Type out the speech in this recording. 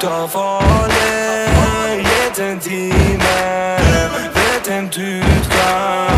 da davon, jeden Diener wird enttübt.